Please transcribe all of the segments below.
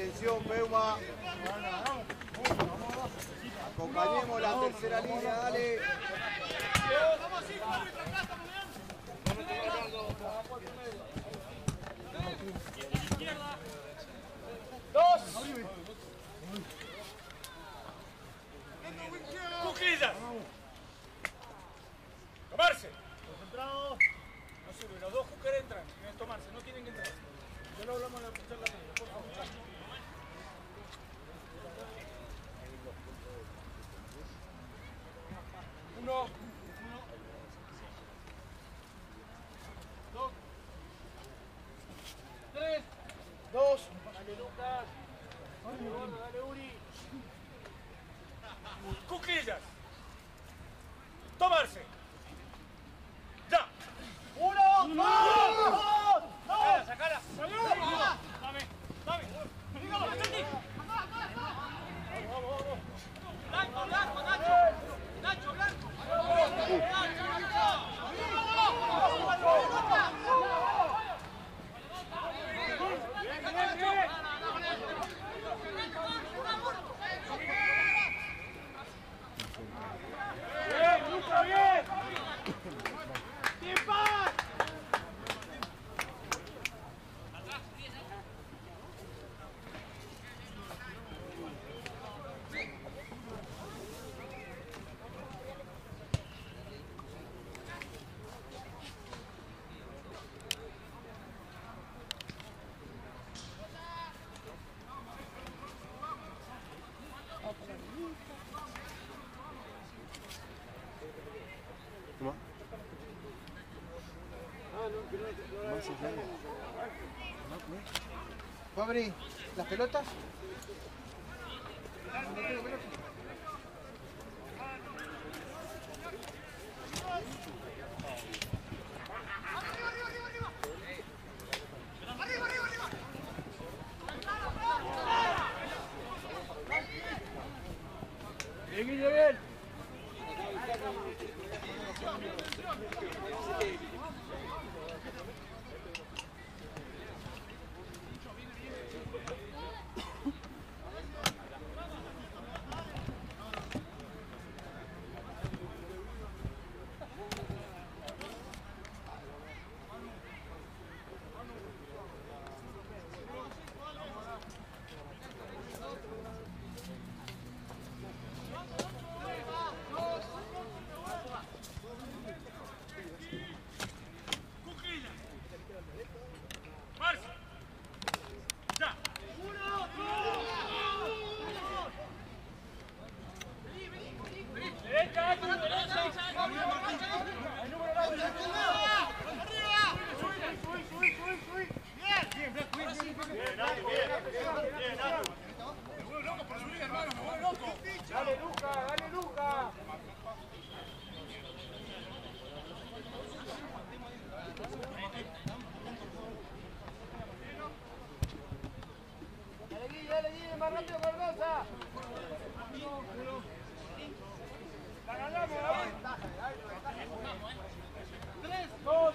Atención, Peuma. Acompañemos la tercera línea, dale. ¿Va a abrir las pelotas? Llegué, llegué. rápido, Barbosa. La ganamos. Tres, dos.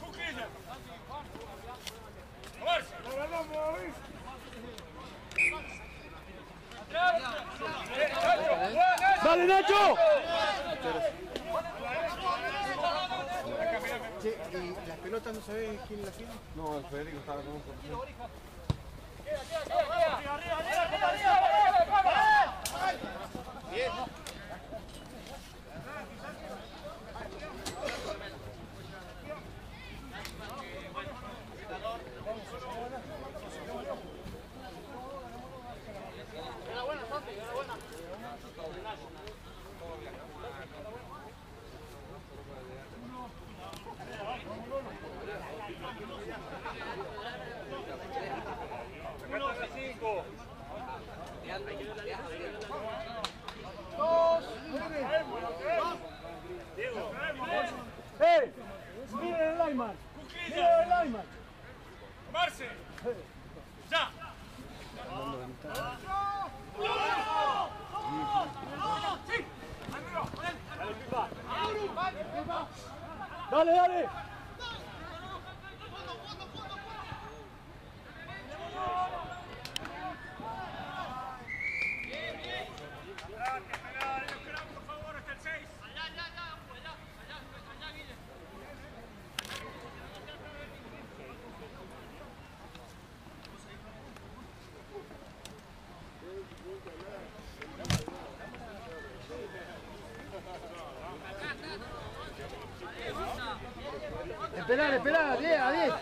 Cuquilla. A. La ganamos, ¡Dale, Nacho! Che, y las pelotas no sabés quién las tiene digo, Allez, allez esperar, esperar, 10 a 10.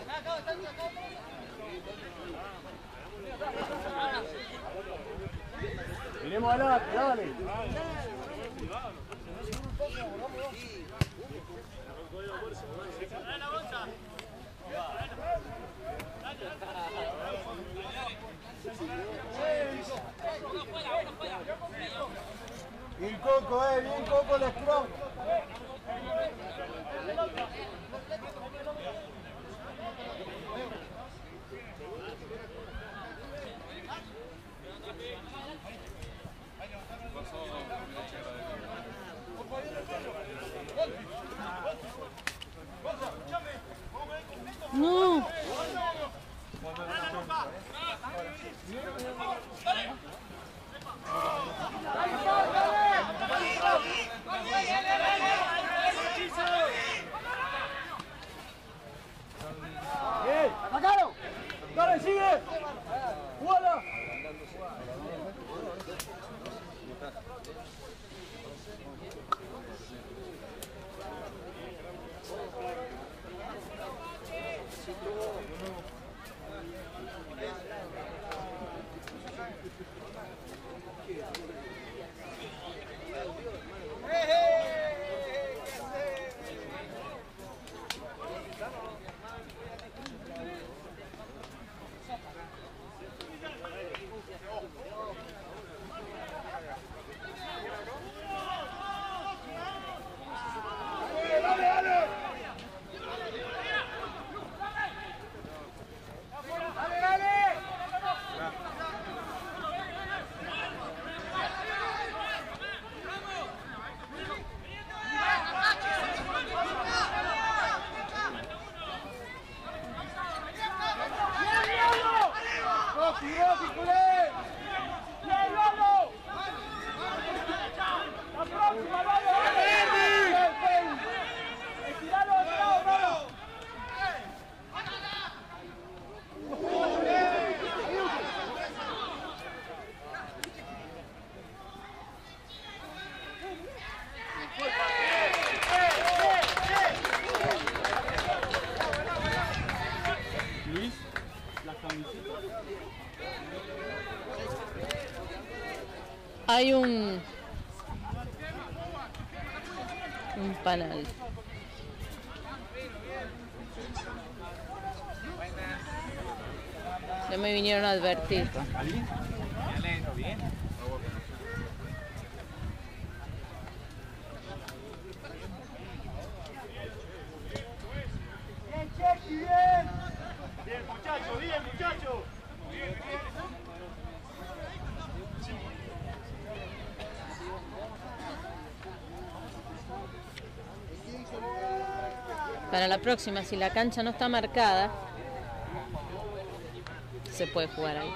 panal. Ya me vinieron a advertir. la próxima, si la cancha no está marcada, se puede jugar ahí.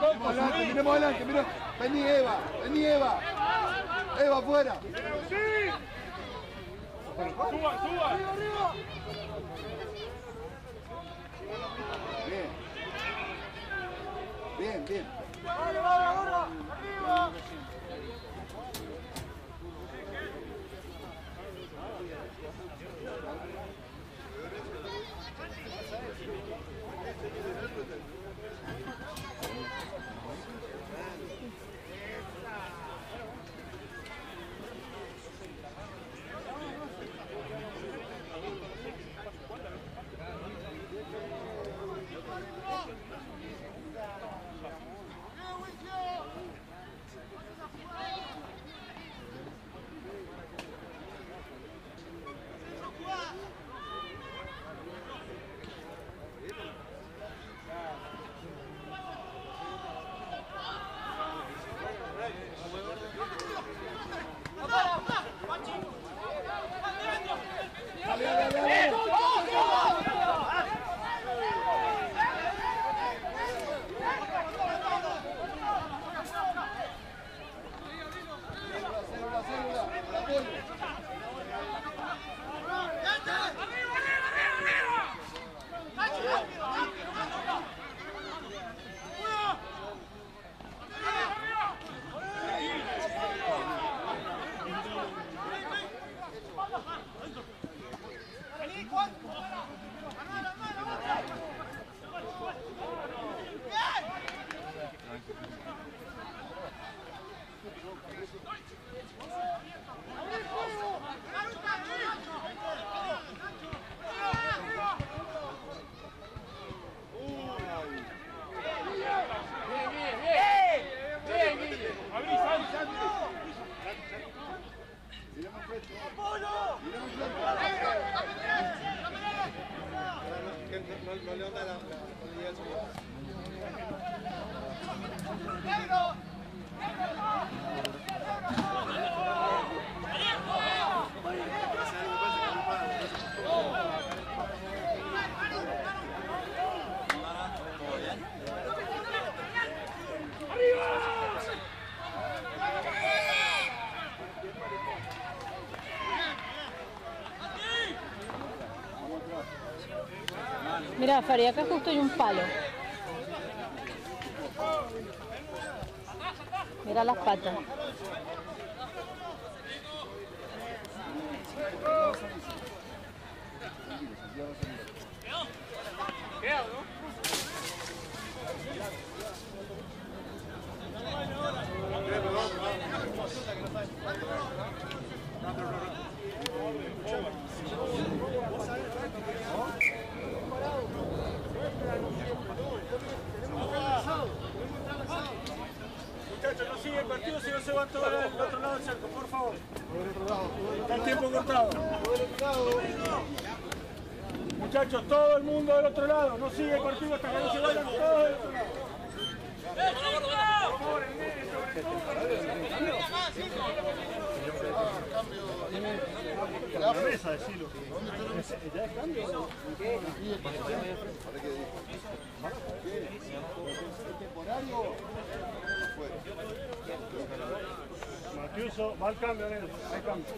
Adelante, miremos adelante, mirá. Vení Eva, vení Eva. Eva afuera. ¡Sí! Suba, suba. Arriba, arriba. Bien. Bien, bien. Vale, vale, ahora. Arriba. Mira, Fari, acá justo hay un palo. Mira las patas. El partido si no se van todos del otro lado del cerco, por favor. Está el tiempo cortado. Muchachos, todo el mundo del otro lado. No sigue el partido hasta que no se vayan todos del otro lado. La mesa, decilo. Temporario. Matiuso, va al cambio. Hay cambio.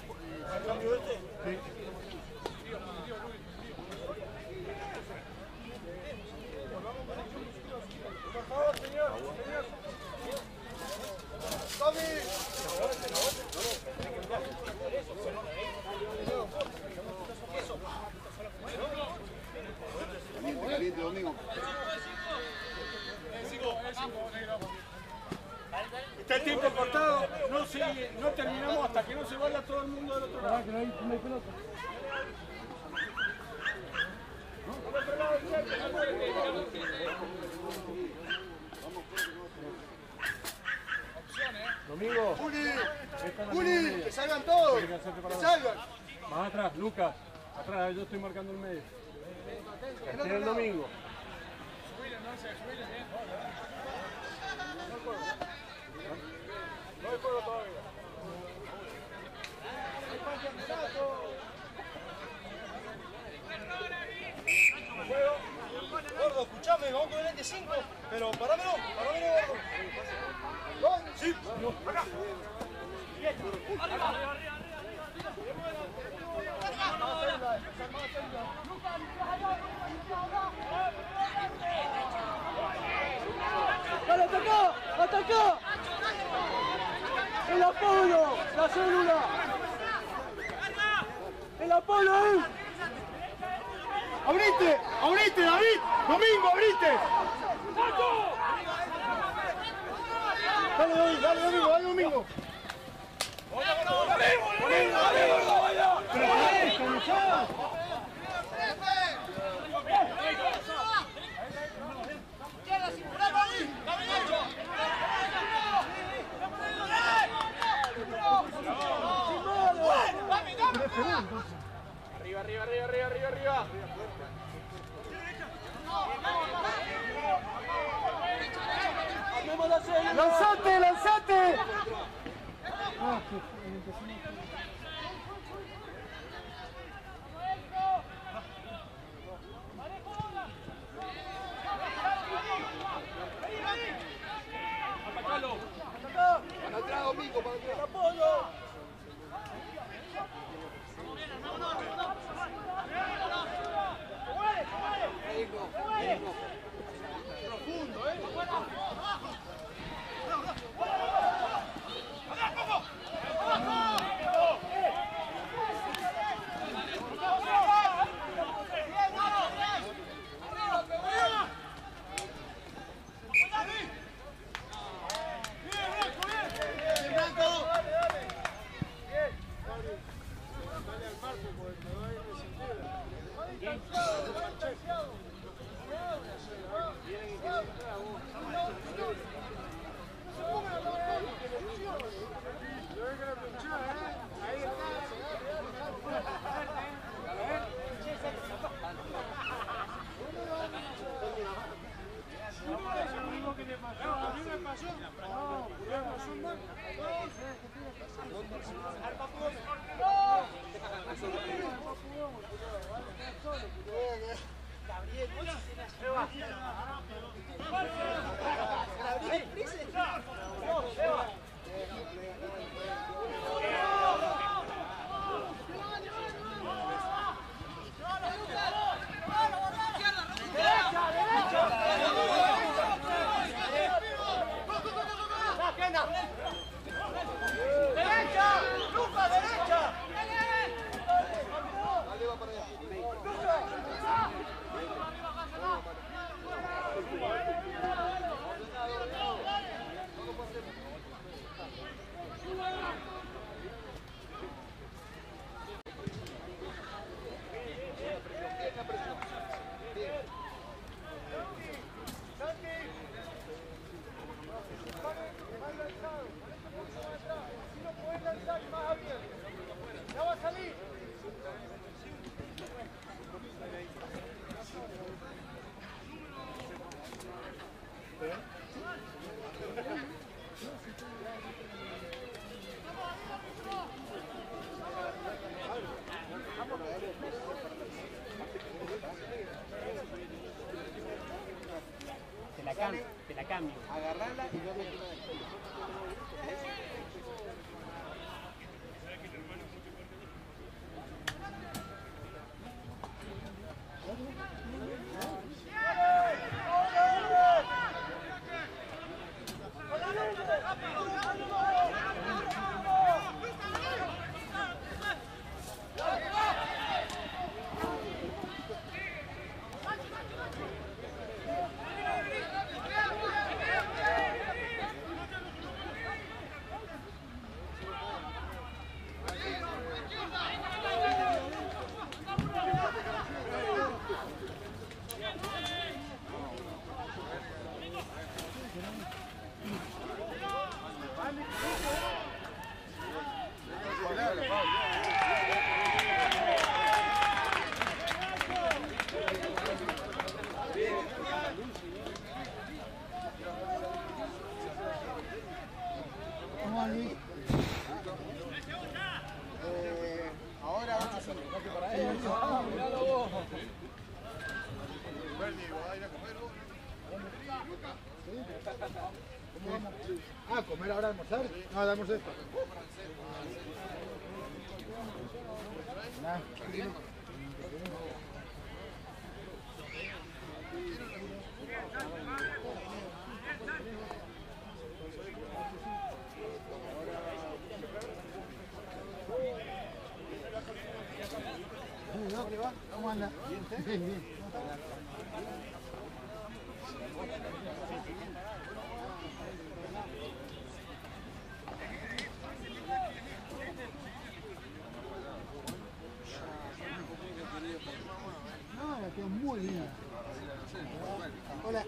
¿Va al cambio este? Sí. Por favor, señor. señor. Caliente, caliente, domingo. Está el tiempo cortado, no, sigue, no terminamos hasta que no se vaya todo el mundo del otro lado. Domingo, Juli, Juli, que salgan todos. Que salgan. más atrás, Lucas, atrás, yo estoy marcando el medio. Tiene el domingo. No hay juego todavía. Gordo, escuchame, vamos con el 25, pero parámelo, parámelo, gordo. Sí. ¡Dale, atacá! ¡Atacá! ¡El Apolo! ¡La célula! ¡El Apolo ahí! ¡Abrite! ¡Abrite, David! ¡Domingo, abrite! Dale, David, dale, Domingo, dale, Domingo. Arriba, arriba, arriba, arriba, arriba, arriba. ¡Lanzate, lanzate! cambio. Agarrarla y almorzar? No, de almorzar. Nah. ¿Cómo anda? 要磨练。过来。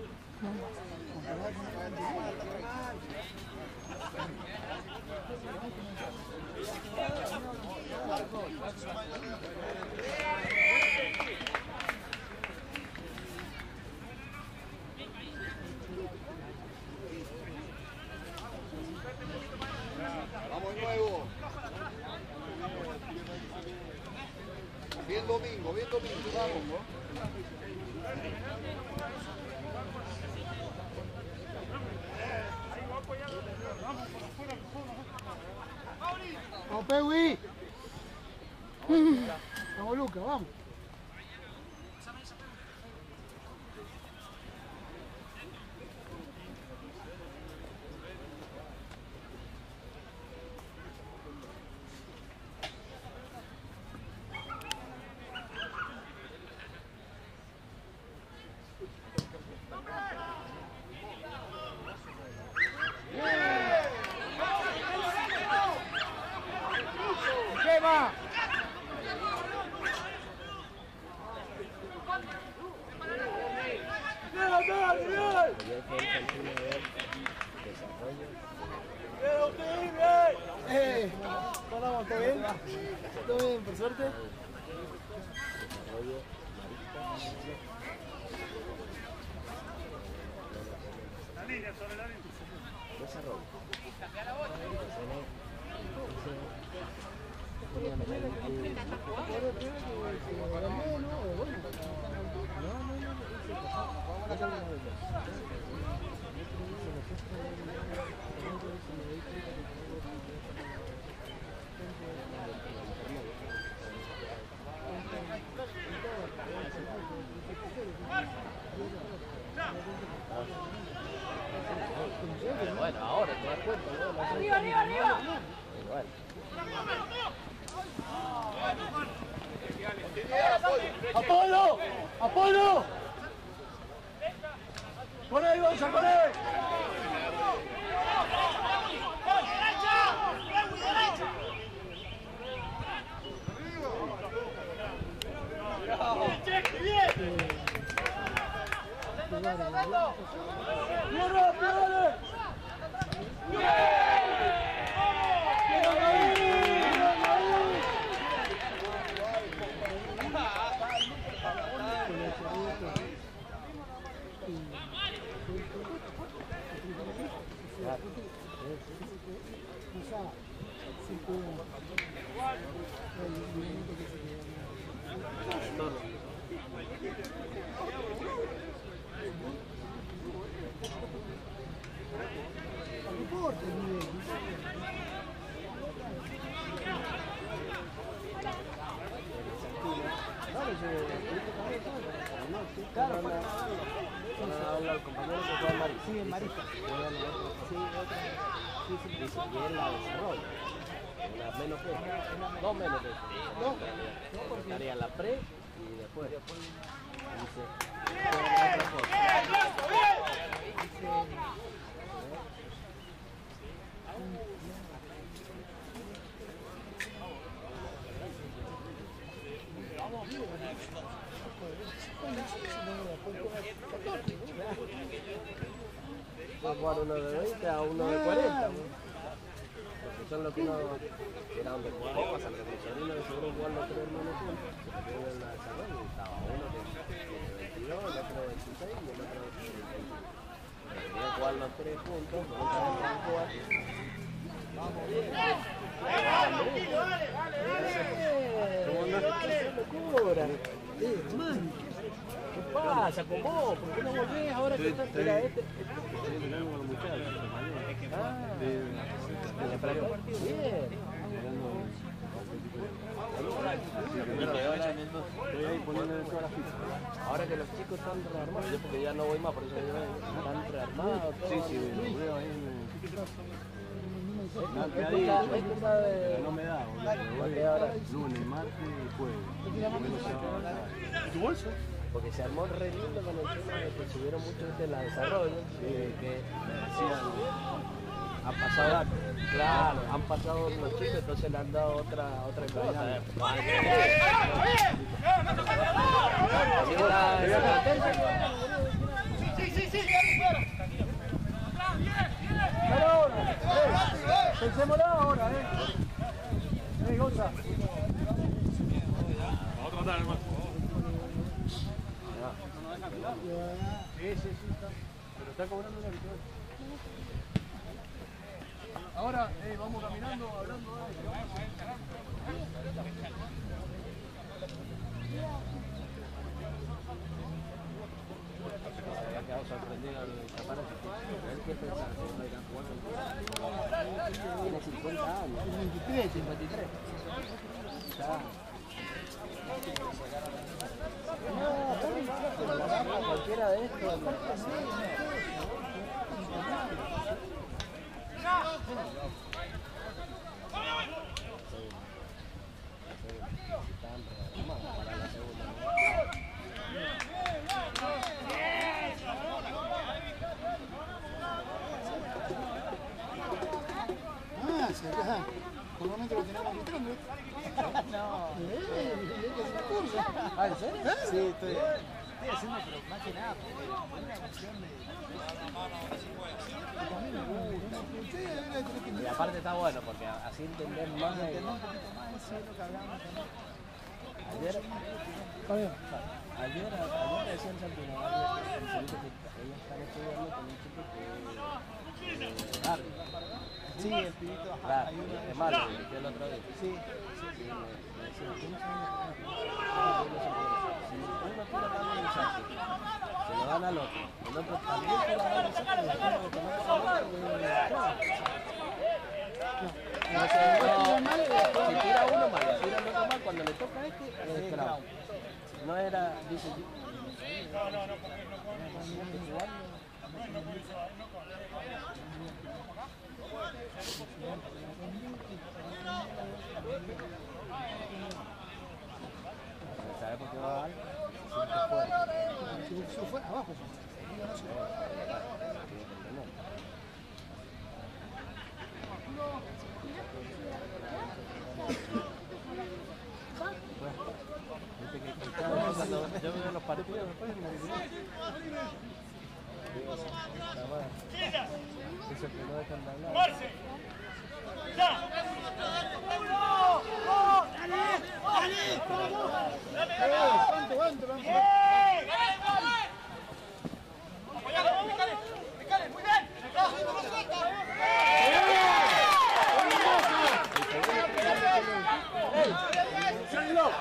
Juntos, no sabían jugar. Vamos bien. ¿Cómo no? ¡Qué locura! Eh, hermano. ¿Qué pasa con vos? ¿Por qué no volvés ahora que estás era este? Estoy con los muchachos. Ah, De- ¿en partido? Bien. Estoy ahí poniendo todas las fichas. Ahora que los chicos están rearmados, yo porque ya no voy más, por eso yo están rearmados. Sí, sí, lo veo ahí. no me da, Lunes, martes y jueves. Sábado. ¿Tu bolso? Porque se armó re lindo con el tema de que subieron mucho de la desarrollo, de que han pasado, claro, han pasado los chicos, entonces le han dado otra, otra cosa. eh. Sí, sí, sí. Ahora, eh, pensémoslo ahora, eh. Eh, Gonza. Sí, sí, sí, está. Pero está cobrando una victoria. Ahora, eh, vamos caminando, hablando. Tiene 50 años. 23, 53. Ya. No, cualquiera de estos. Sí, estoy. Estoy haciendo, pero más que nada, por una cuestión de. De Y aparte está bueno porque así entender más. lo que hablamos también. Ayer, ayer, ayer decía el Santino, estudiando con un chico que. Sí, el pibito, ajá, Claro, hay uno de es esos. malo, lo dije el otro día. Sí, Sí. Si uno tira el se lo dan al otro. Chao. No, si tira uno mal, si tira el otro mal, cuando le toca a este, es crowd. No era, dice, ¿sabe por qué va algo? Se siente fuerte. Si se fue abajo. Arriba no se ve. Viste que cristiano, cuando yo veo los partidos después me digo, digo, la madre, ¡Marce! ¡Ya! Eh, ¿cuánto, cuánto, vamos? Apoyalo, picale, picale, muy bien.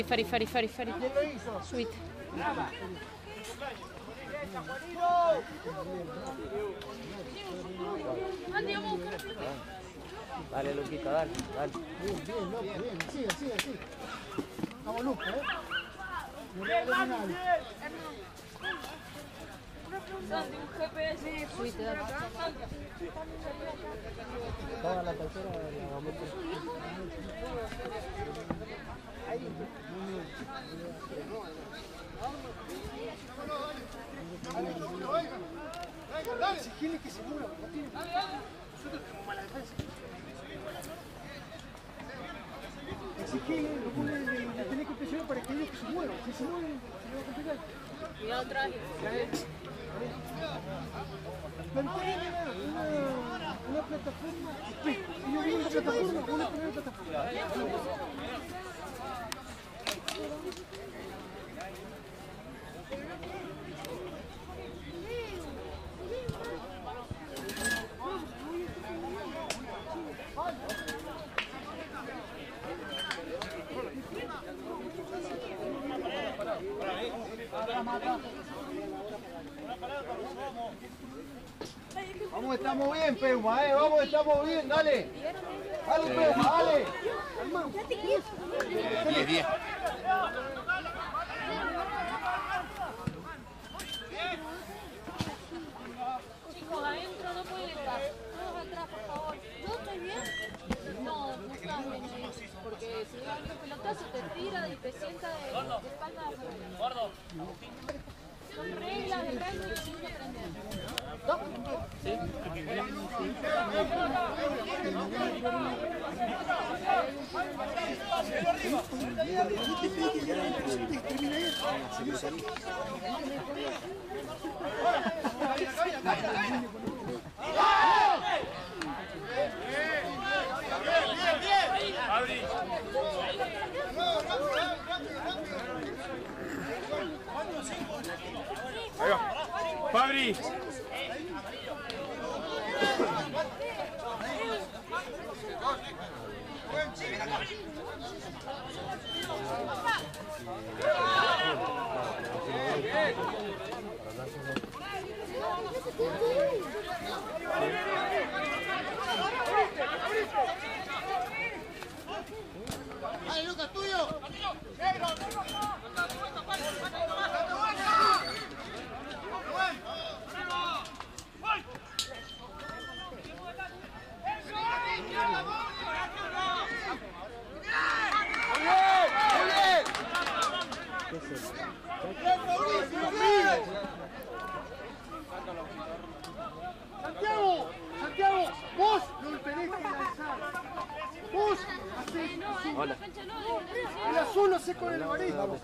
hizo? Farid, Farid, Farid, Farid, Farid. ¿Quién lo hizo? Subite. Dale, Luquita, dale, dale. Bien, bien, loco, bien. Sigue, sigue, sigue. Vamos, Luca, ¿eh? No le. Subite, dale. Toda la tercera la aumento. Exigirle Exigirle, lo pone tener que presionar para que ellos que se muevan. Si se mueven, se le va a complicar. Una, una, plataforma. Yo vi una plataforma, una primera plataforma. Vamos, estamos bien, Peuma, eh. Vamos, estamos bien, dale. Dale, Peuma, dale. 10, 10. Chicos, adentro no pueden estar. Todos atrás, por favor. ¿No estoy bien? No, no estás bien. Porque si da un pelotazo te tira y te sienta de, de espalda a Gordo. Son reglas del rugby que tienes que aprender. Fabri. ¡Santiago! ¡Santiago! ¡Vos lo tenés que lanzar! ¡Vos Hola. El azul lo sé con el varito.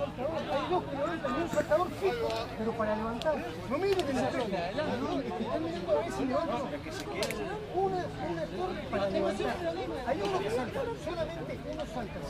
hay dos que levantan un saltador fijo, pero para levantar, no mire que se. Una, torre para. Hay uno que salta, solamente uno salta,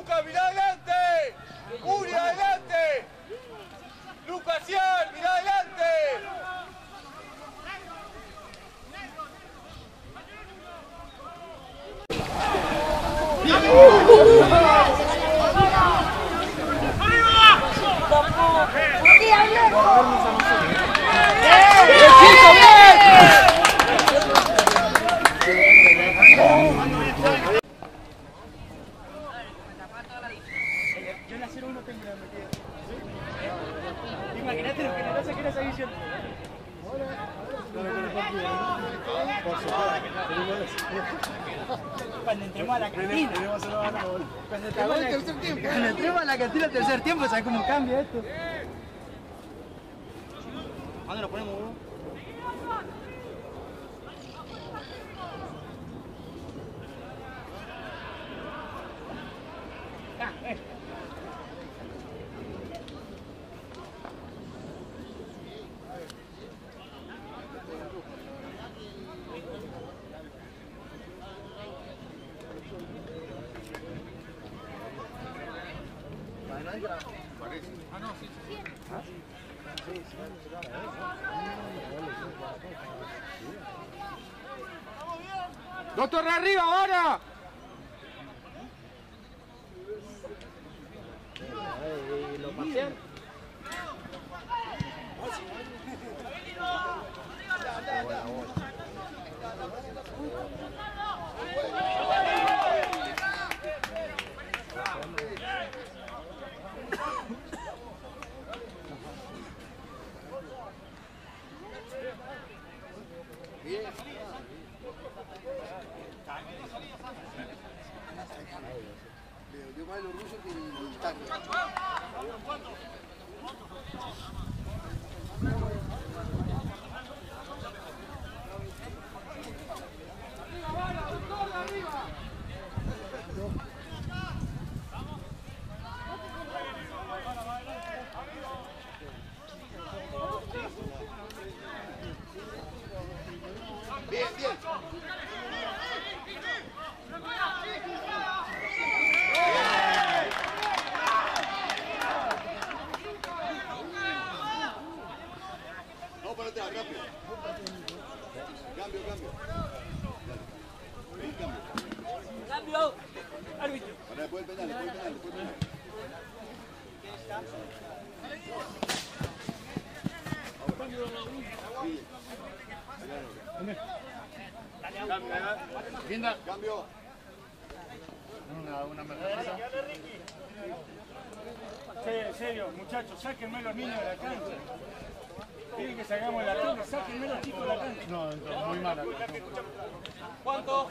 Luca Vidal. Entremos a la cantina. Cuando entremos a la, cantina tercer tiempo, ¿sabes cómo cambia esto? ¿Dónde lo ponemos, bro? ¡Dos torres arriba ahora! Y lo pasean. Dio más los rusos que el tanque. Bien, bien. No, para atrás, rápido. Cambio, cambio. Cambio. Árbitro. Después el penal, después el penal, después el penal. Linda. Cambio. Una, una emergencia. En serio, muchachos, sáquenme los niños de la cancha. Quieren que salgamos de la cancha, sáquenme los chicos de la cancha. No, entró muy mala. ¿Cuánto?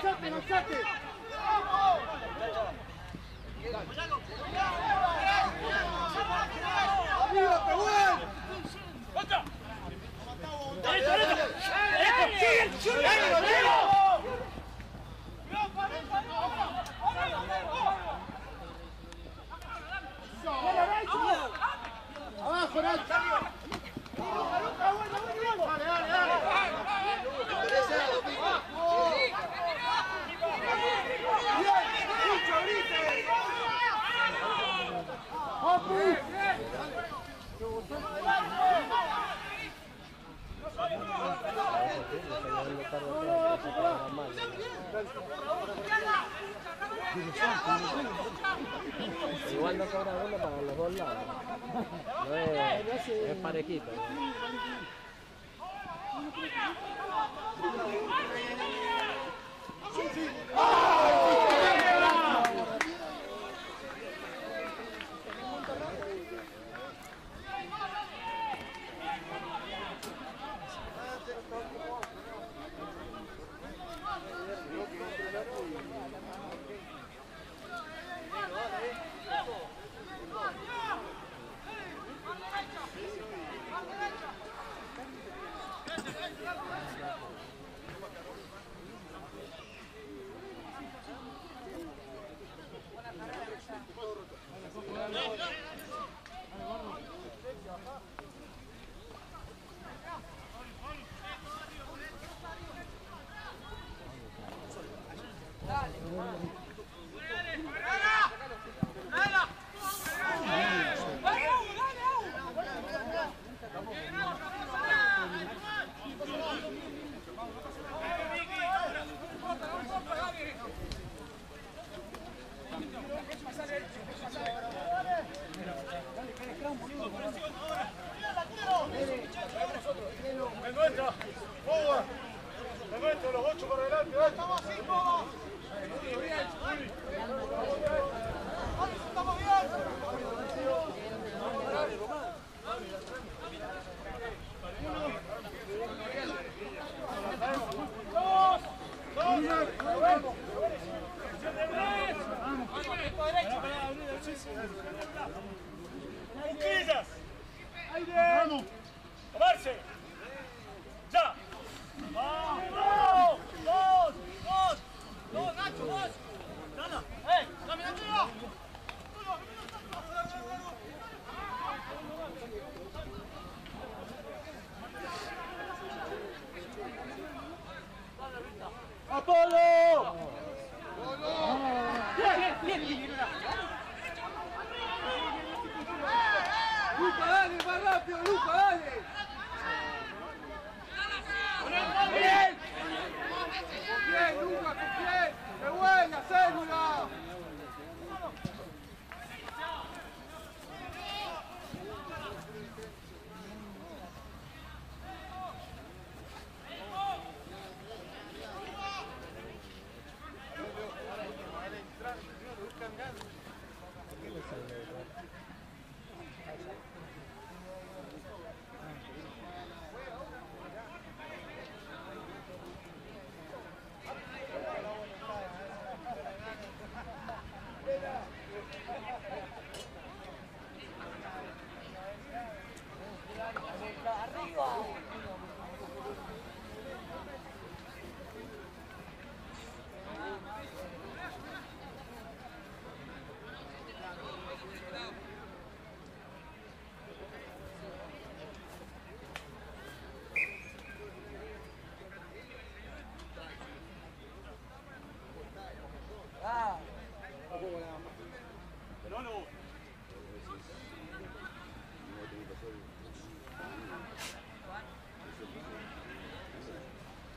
Lanzate, lanzate, lanzate. ¡Arriba! Abajo, Nacho. Igual no cobra uno para los dos lados. No es, es parejito.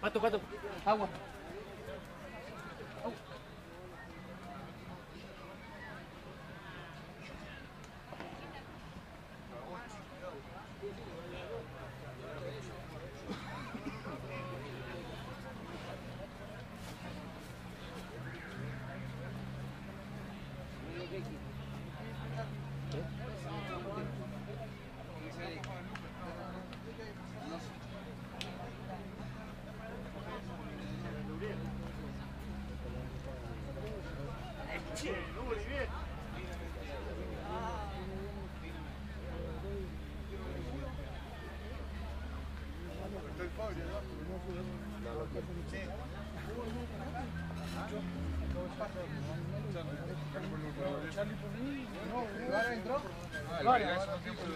Pato, pato. Agua.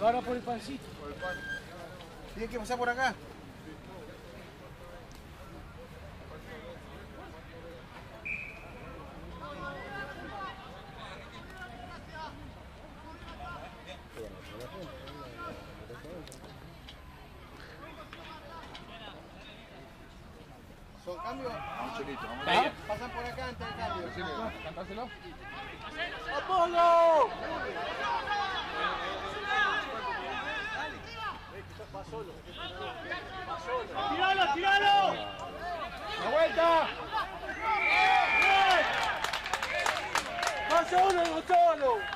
Ahora por el pancito. Tienen que pasar por acá. Son cambios. Pasan por acá antes del cambio. Cantáselo. ¡Apolo! ¡Tiralo, tiralo! ¡La vuelta! ¡Más solo, no solo!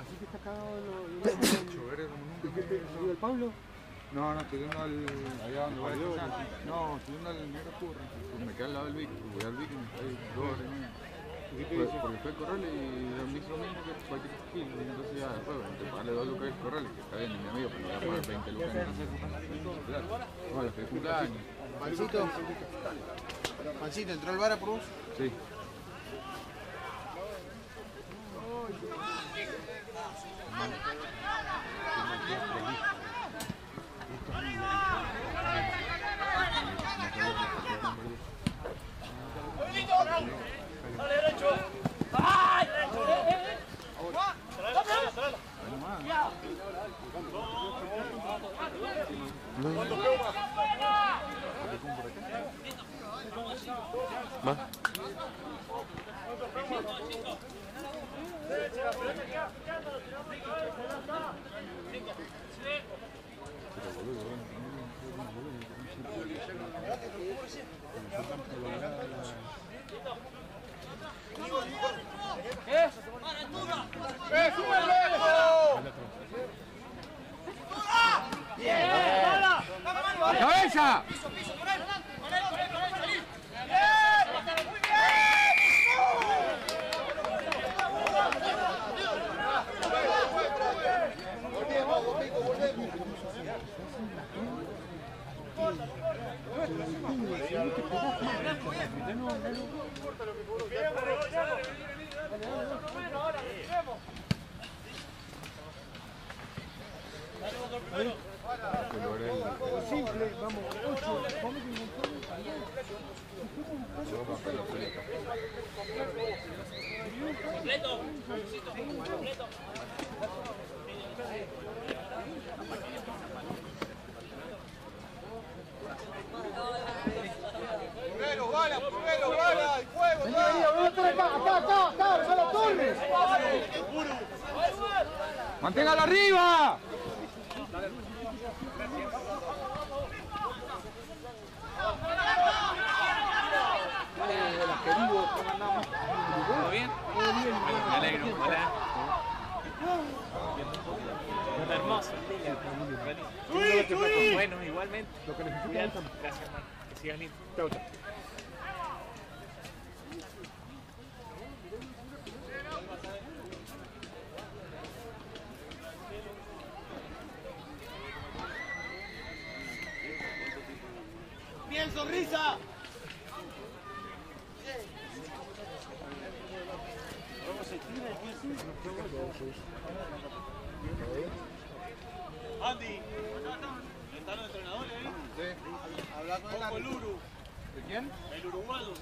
Así que está cagado lo. Choveré como nunca. ¿Qué te el Pablo? No, no, estoy viendo al. Allá donde va No, estoy viendo al negro curro. Pues me queda al lado del Vic. Voy al Vic y me dos horas y media. Pues, porque fue el corral y me lo mismo que cualquier kilo. Entonces ya después, bueno, te pagarle dos lucas el corral, que está bien, mi amigo, pero le voy a pagar 20 lucas. Claro. Bueno, fue cumpleaños. Pancito. Pancito, ¿entró el vara por vos? Sí. ¡Dale Hello. Andy, están los entrenadores, ¿eh? Sí, habla con el árbitro. Luru. ¿De quién? El uruguayo.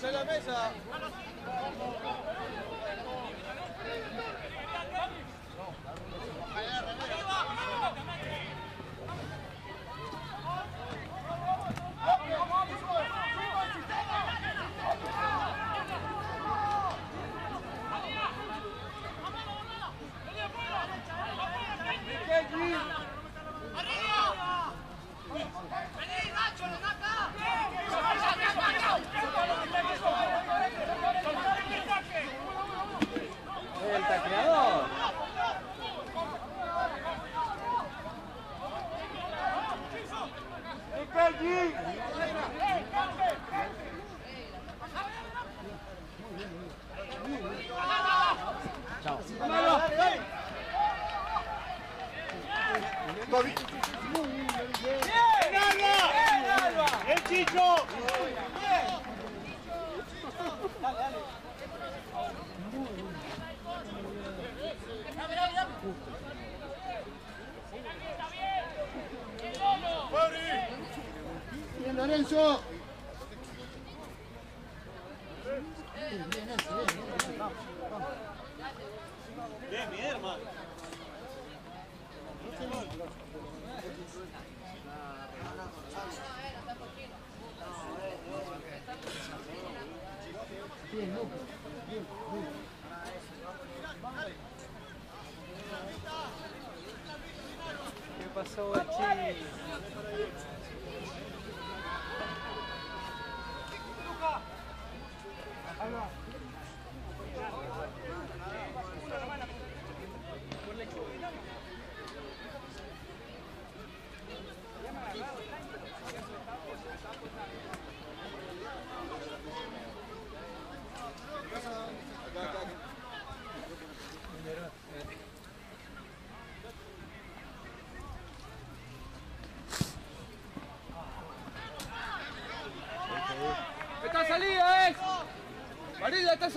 C'est la mesa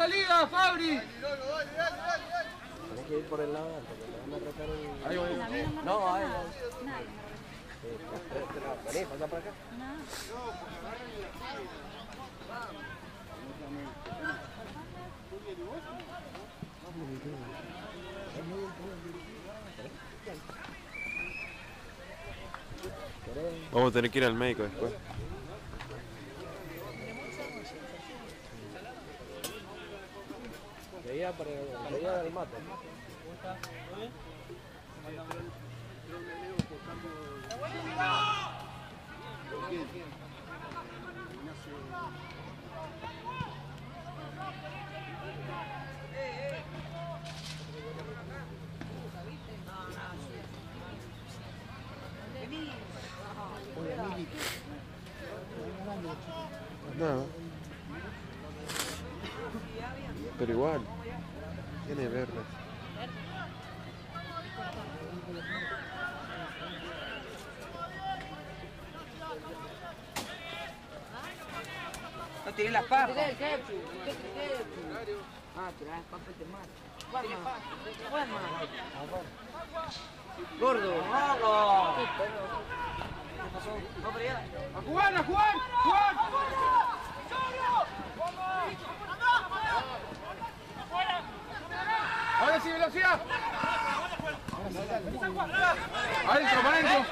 ¡Marila, esta salida, Fabri! Tenés que ir por el lado alto, que te van a apretar el... Ahí voy, ahí voy. No, ahí, espera, Vení, pasa por acá. Vamos a tener que ir al médico después. Veía para veía del mate. No. Pero igual. Tiene verde. No tiré las papas. Tiré el. Ah, tiré las papas de mar. Guarda, guarda. Gordo. ¡A jugar, a jugar! Sí, velocidad. Adentro, para adentro.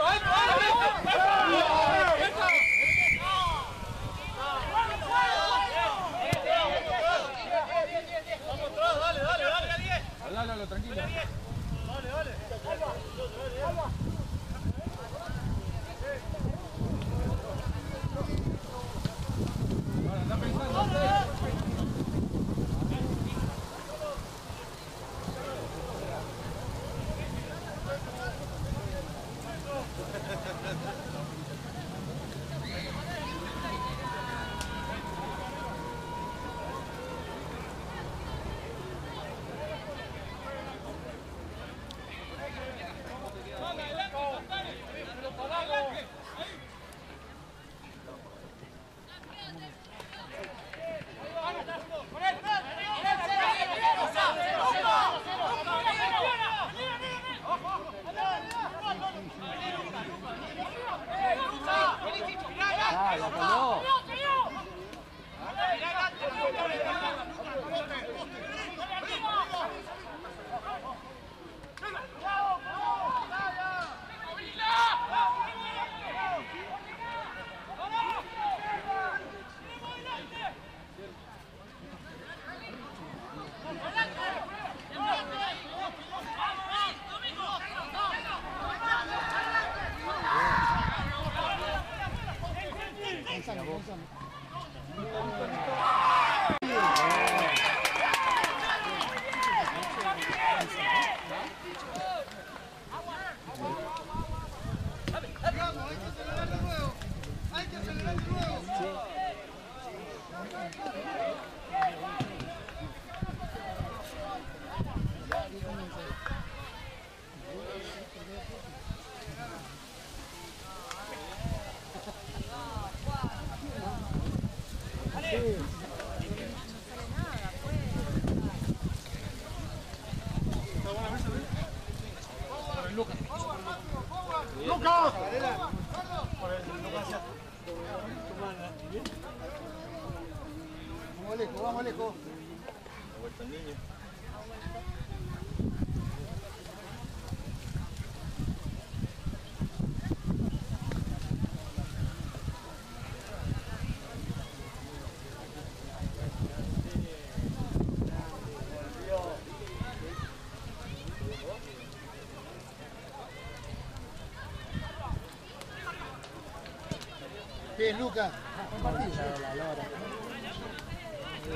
Bien, Lucas.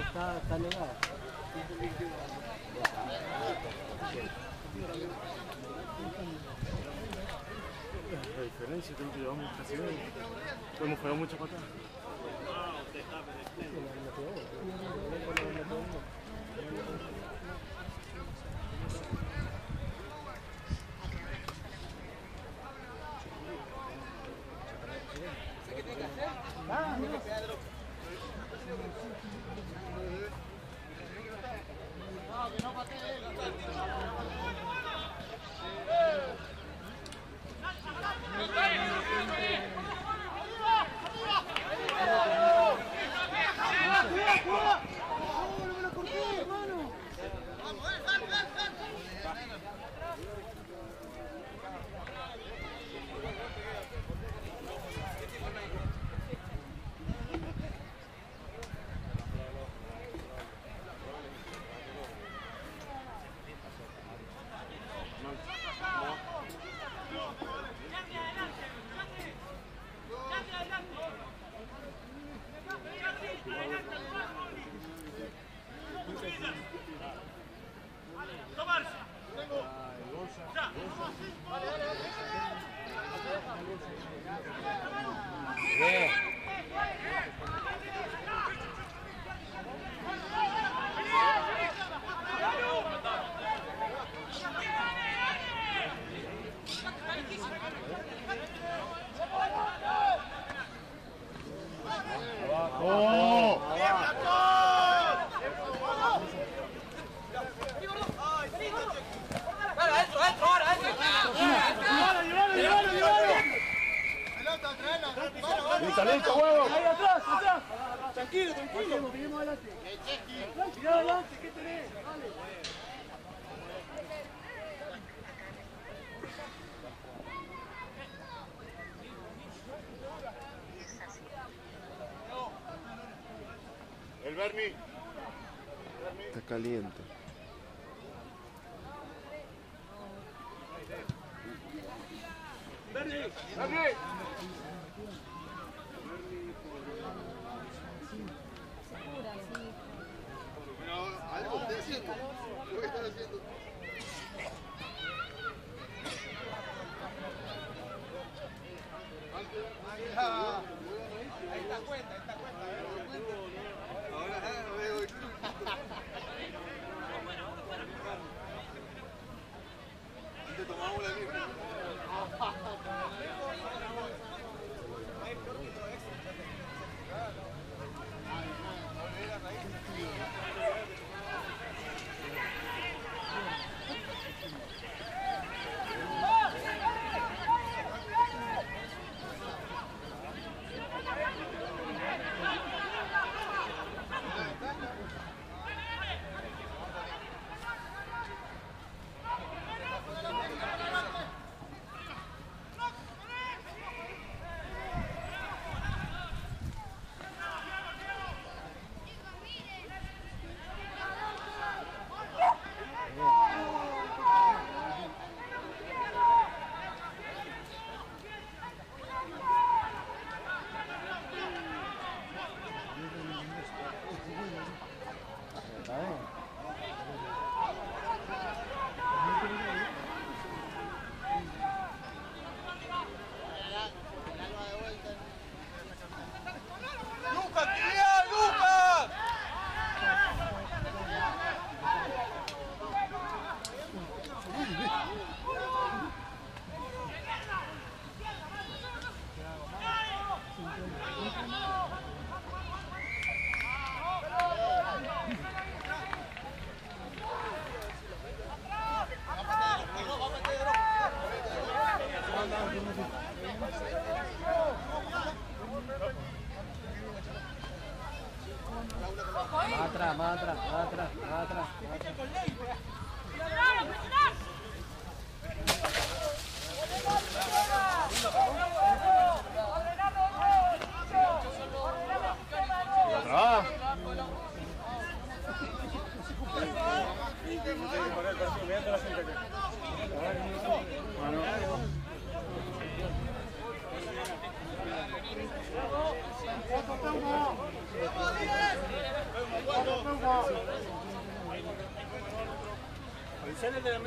Está, está negado. La diferencia creo que llevamos casi uno. Hemos fallado muchas patadas. Caliente.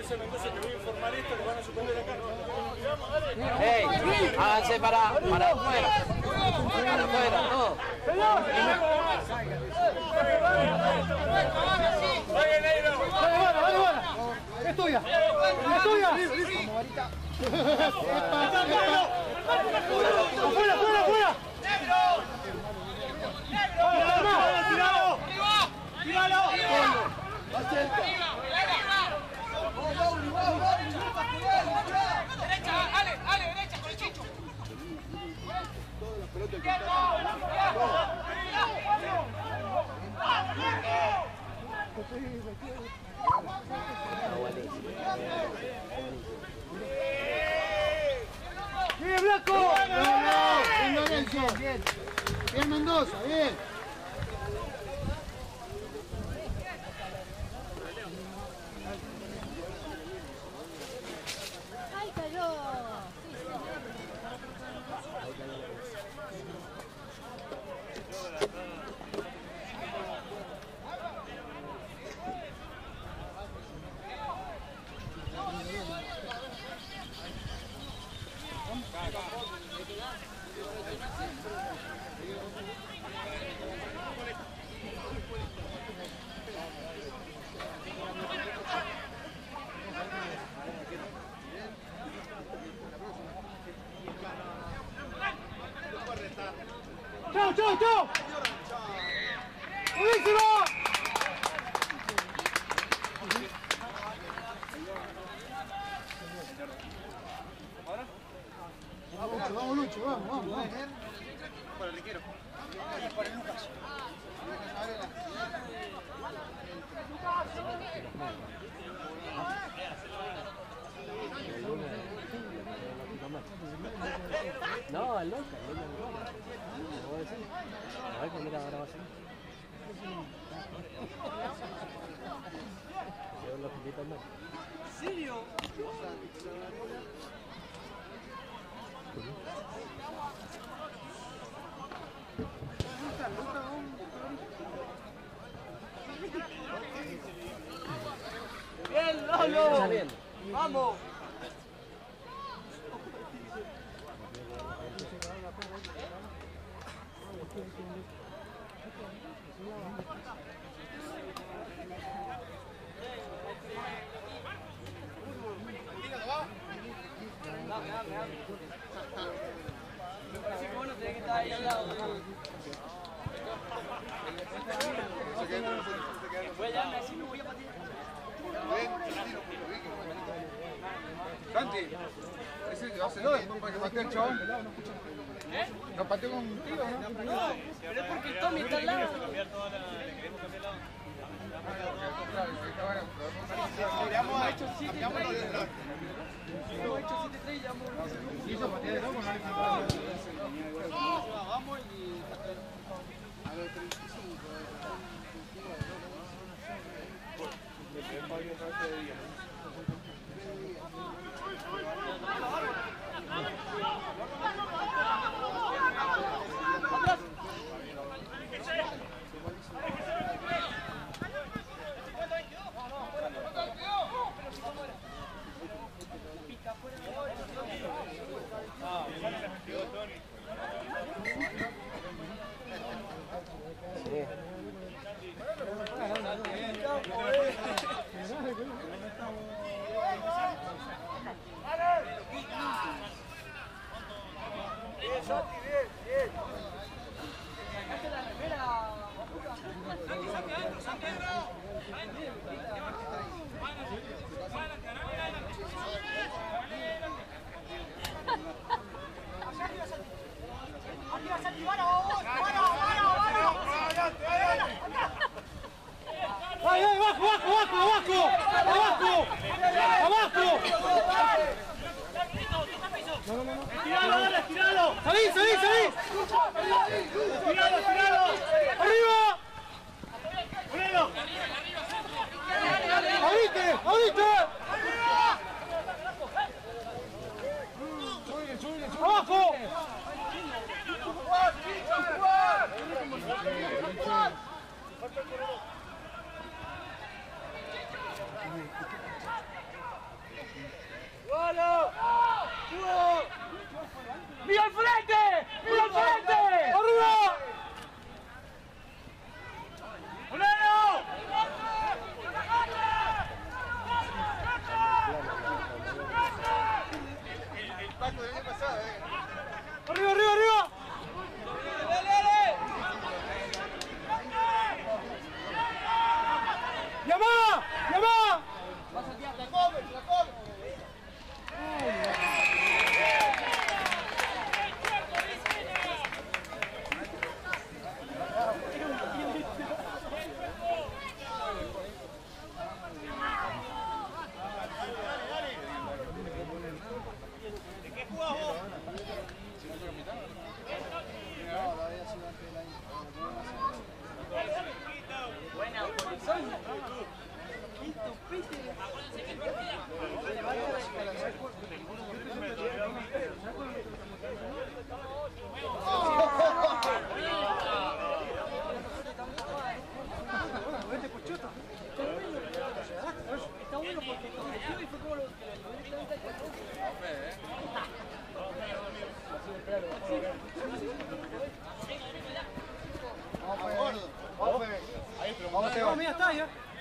Avisale de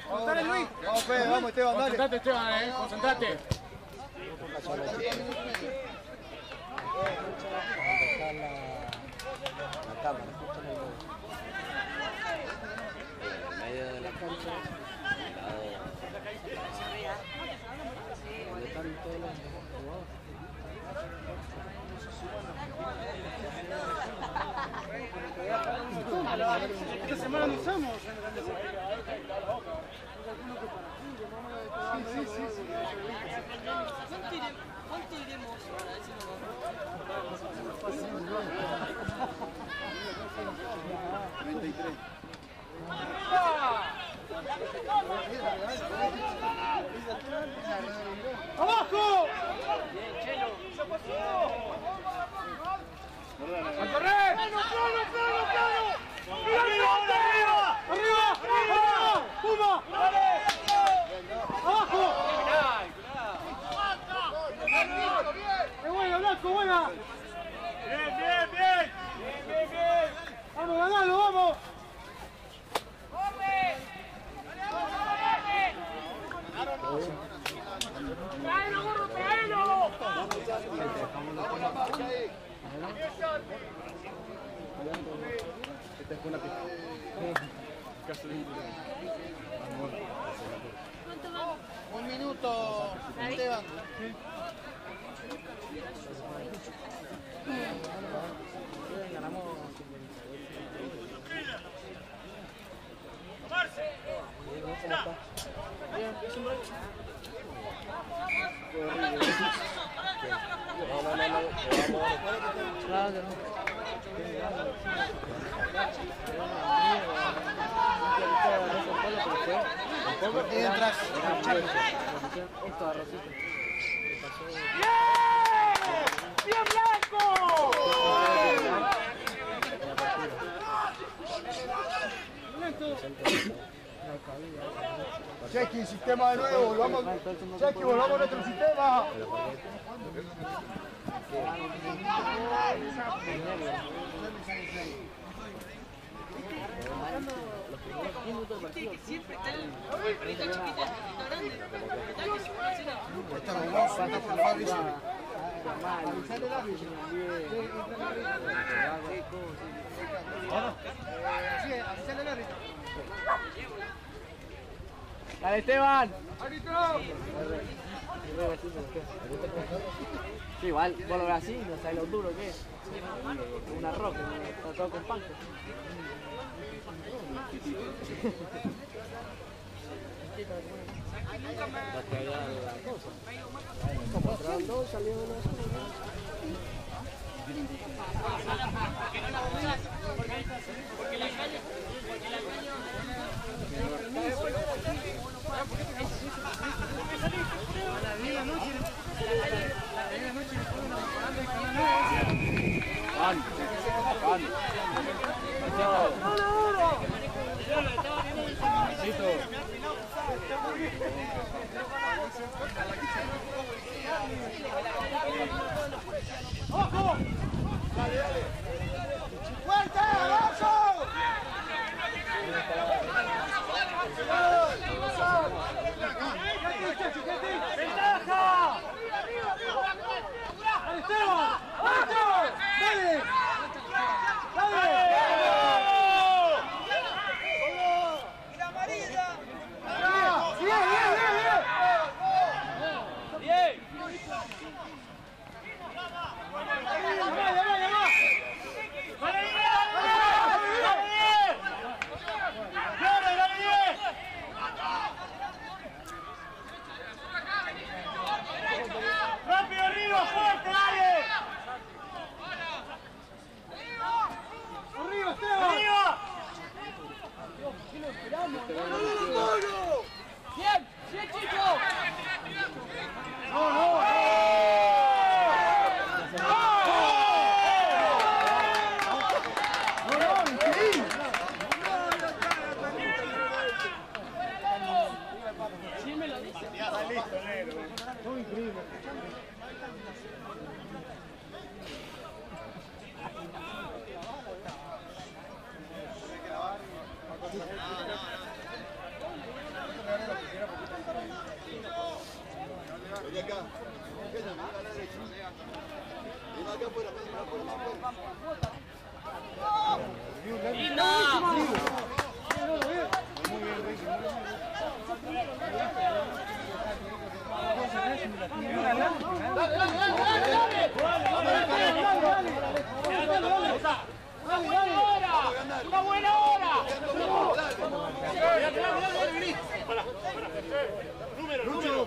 Dale, Luis. Vamos, Fede, vamos, Esteban, dale. Concentrate, Esteban, eh. Concentrate. La cámara, justo en el medio de la cancha, al lado donde están todos los jugadores. Esta semana no usamos. Sí, sí, sí. sí. ¿Cuánto iremos? ¿Cuánto iremos para ver si nos vamos? 33. ¡Abajo! ¡A correr! ¡Plano, plano, plano, plano! ¡Arriba, arriba! ¡Arriba! ¡Arriba! ¡Puma! ¡Abajo! ¡Qué buena, Blanco, buena! ¡Bien, bien, bien! ¡Bien, bien, bien! ¡Vamos, ganalo, vamos! ¡Traelo, gorro, traelo! Vamos Mientras. Esto, arrocito. ¡Bien, Blanco! Chequi, sistema de nuevo, volvamos. Volvamos a nuestro sistema que se puede hacer a- Está hermoso, está por Fabricio. Dale, Esteban. Sí, igual, vos lo ves así, no lo duro que es. Una roca, está todo entraron dos, salieron uno solo.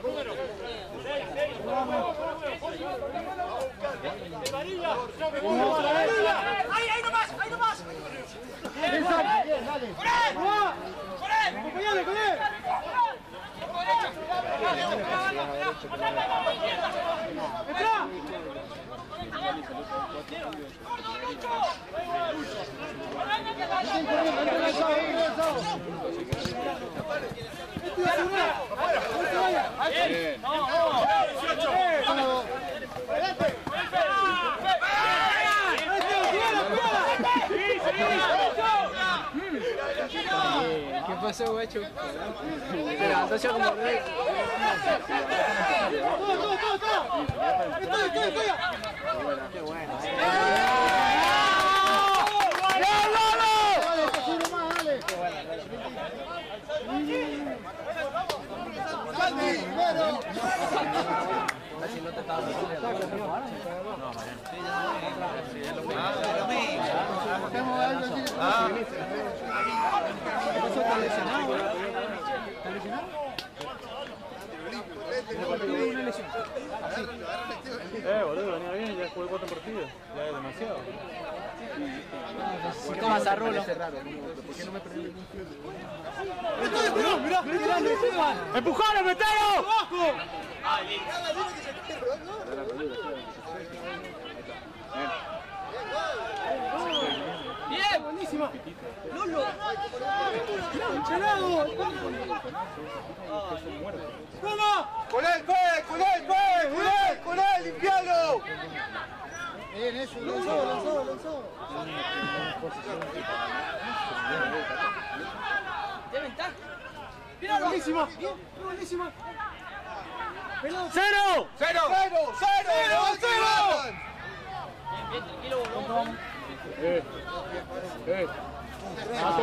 ¡Entra! ¿Qué pasó, guacho? Te levantaste como rey. Todo, todo, todo, todo. Estoy, estoy, estoy. Qué bueno. Dale, que sirve más, dale. Salti, primero. Casi no te estaba haciendo. Hacemos algo así. ¿Qué pasó? ¿Está lesionado? ¿Está lesionado? Una lesión. Eh, boludo, venía bien, ya jugué cuatro partidos. Ya es demasiado. Arrulo. ¿Por qué no me ningún Mirá, mirá, mirá, grande, Esteban. ¡Empujalo, metelo! ¡Abajo! ¡Bien! Buenísima. ¡Lolo! ¡Chelado! ¡Toma! ¡Con él, pues! ¡Con él, pues! ¡Con él, con él! ¡Limpialo! Bien, eso, lanzado, lanzado, lanzado. ¡De ventaja! ¡Míralo! Buenísima, bien, buenísima. Pelado. ¡Cero! ¡Cero! ¡Cero! ¡Cero! ¡Cero! Bien, tranquilo, bolón. Eh, eh. Mato,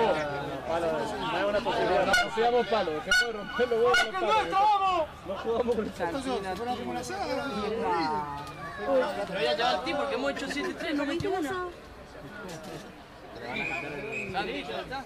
palo, no hay una posibilidad. No hacíamos palo, dejemos de romperlo, vos los palos. vamos! No jugamos con el como la saga. Pero ya lleva el tiempo porque hemos hecho 7-3, no metió una. Santi, ya está.